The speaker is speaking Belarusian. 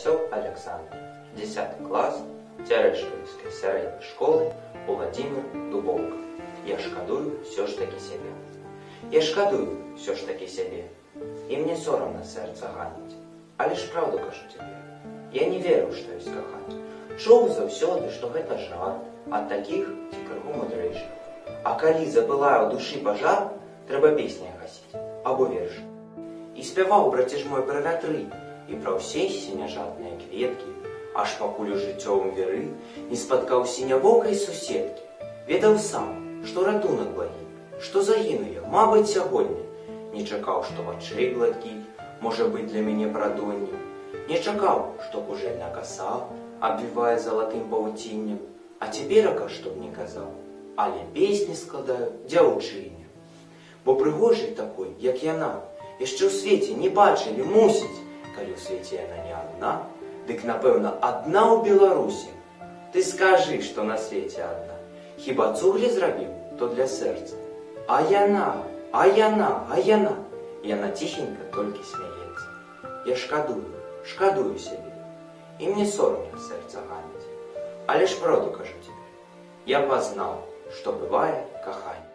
Карасёк Александр, 10 клас Цярэшкаўскай сярэдняй школы Владимир Дубоўка. Я шкадую все ж таки сябе. Я шкадую все ж таки сябе. І мне сорамна сэрца ганіць. Але ж праўду кажу цябе. Я не веру, што ёсць каханне. Чуў заўсёды, што гэта жарт, ад такіх ці крыху мудрэйшых. А калі забылаю ў душы пажар, трэба песня гасіць або верш. І спяваў браціж мой пра вятры і пра ўсе сіняжатныя кветкі, аж пакуль у жыццёвым веры не спаткаў сінявокай суседкі. Ведаў сам, што ратунак благі, што загіну я, мабыць, сягоння. Не чакаў, што вачэй гладкі, можа быць для мяне прадоннем. Не чакаў, што кужэльна каса абвівае залатым павуціннем, а цяперака, што б не казаў, але песні складаю дзяўчыне. Бо прыгожай такой, як яна, яшчэ ў свеце не бачылі, мусіць, калі ў свеце яна не адна, дык, напэўна, адна ў Беларусі. Ты скажы, што на свеце адна. Хіба цуглі зрабіў, то для сэрца. А яна, а яна, а яна. Яна ціхенька толькі смяецца. Я шкадую, шкадую сябе. І мне сорамна сэрца ганіць. Але ж праўду кажу цябе. Я пазнаў, што бывае каханне.